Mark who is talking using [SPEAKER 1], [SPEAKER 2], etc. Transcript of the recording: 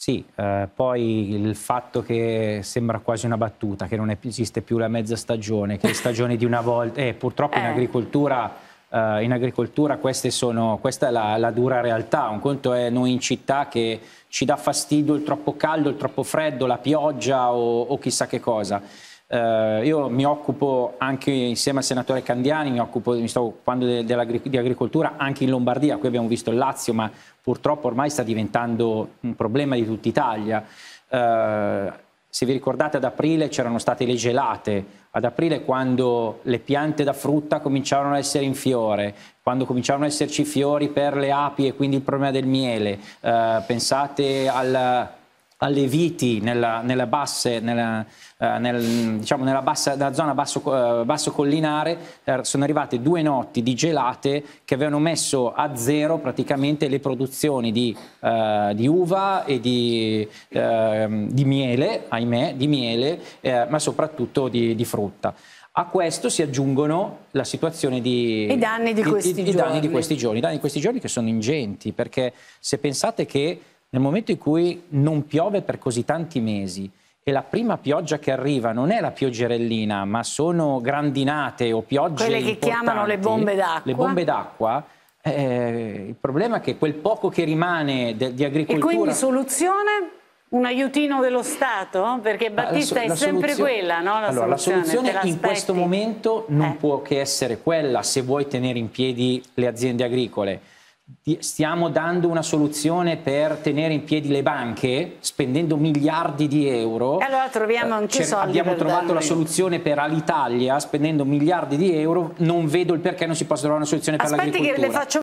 [SPEAKER 1] Sì, eh, poi il fatto che sembra quasi una battuta, che non è, esiste più la mezza stagione, che le stagioni di una volta, eh, purtroppo in
[SPEAKER 2] Eh.
[SPEAKER 1] agricoltura, eh, in agricoltura queste sono, questa è la, la dura realtà, un conto è noi in città che ci dà fastidio il troppo caldo, il troppo freddo, la pioggia o, o chissà che cosa. Eh, io mi occupo anche insieme al senatore Candiani, mi, occupo, mi sto occupando de- dell'agri- di agricoltura anche in Lombardia, qui abbiamo visto il Lazio, ma purtroppo ormai sta diventando un problema di tutta Italia. Eh, se vi ricordate ad aprile c'erano state le gelate, ad aprile quando le piante da frutta cominciarono ad essere in fiore, quando cominciarono ad esserci fiori per le api e quindi il problema del miele, eh, pensate al, alle viti nella, nella, basse, nella, eh, nel, diciamo nella, bassa, zona basso, eh, basso collinare eh, sono arrivate due notti di gelate che avevano messo a zero praticamente le produzioni di, eh, di uva e di, ehm, di miele, ahimè, di miele, eh, ma soprattutto di, di frutta. A questo si aggiungono la situazione di...
[SPEAKER 2] I danni di questi
[SPEAKER 1] i, i danni di
[SPEAKER 2] giorni.
[SPEAKER 1] questi giorni. I danni di questi giorni che sono ingenti, perché se pensate che nel momento in cui non piove per così tanti mesi e la prima pioggia che arriva non è la pioggerellina, ma sono grandinate o piogge
[SPEAKER 2] Quelle che chiamano le bombe d'acqua.
[SPEAKER 1] Le bombe d'acqua, eh, il problema è che quel poco che rimane de- di
[SPEAKER 2] E
[SPEAKER 1] agricoltura...
[SPEAKER 2] quindi soluzione? Un aiutino dello Stato? Perché
[SPEAKER 1] la
[SPEAKER 2] Battista
[SPEAKER 1] so-
[SPEAKER 2] è
[SPEAKER 1] la
[SPEAKER 2] sempre
[SPEAKER 1] soluzione-
[SPEAKER 2] quella, no? La
[SPEAKER 1] allora, la
[SPEAKER 2] soluzione,
[SPEAKER 1] soluzione
[SPEAKER 2] te
[SPEAKER 1] in questo momento non
[SPEAKER 2] Eh.
[SPEAKER 1] può che essere quella se vuoi tenere in piedi le aziende agricole. Stiamo dando una soluzione per tenere in piedi le banche spendendo miliardi di euro.
[SPEAKER 2] Allora troviamo
[SPEAKER 1] Eh,
[SPEAKER 2] anche
[SPEAKER 1] cer-
[SPEAKER 2] soldi
[SPEAKER 1] Abbiamo
[SPEAKER 2] per
[SPEAKER 1] trovato la soluzione per Alitalia spendendo miliardi di euro. Non vedo il perché non si possa trovare una soluzione per
[SPEAKER 2] Aspetti che
[SPEAKER 1] l'agricoltura.